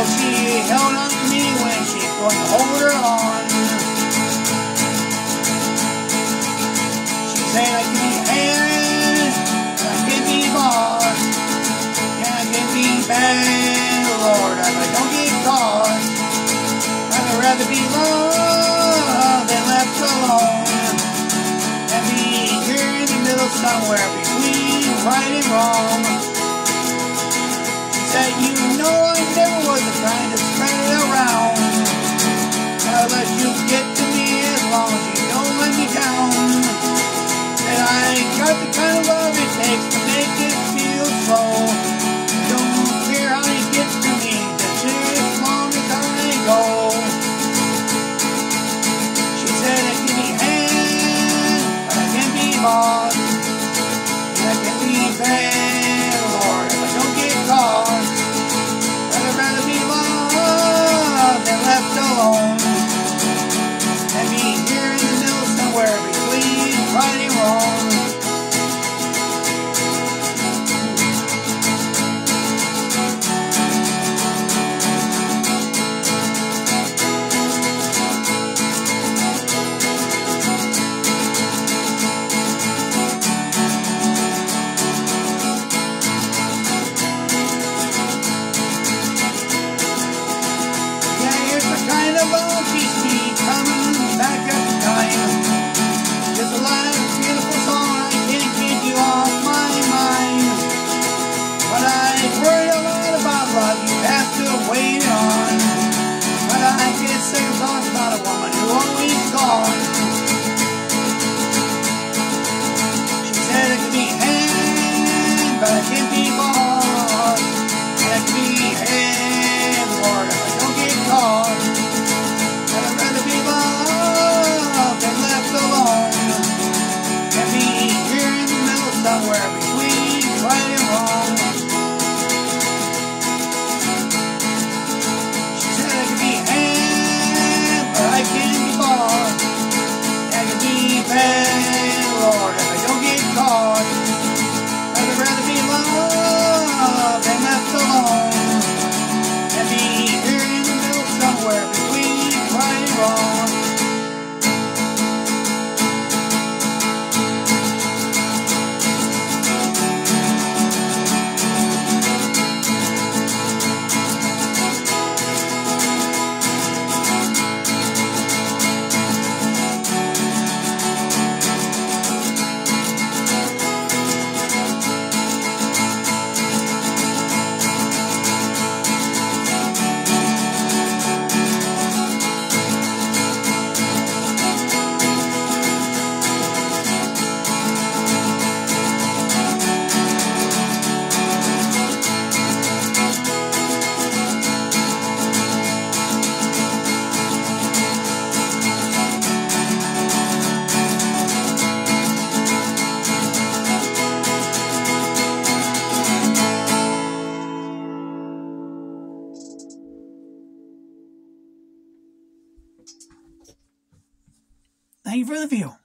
She held on to me when she couldn't hold her on. She said, I can't hand, I can't be boss, and I can't be bad, Lord, if I don't get caught. I'd rather be loved than left alone, and be here in the middle somewhere between right and wrong. She said, you know I never long piece Why you want? Thank you for the view.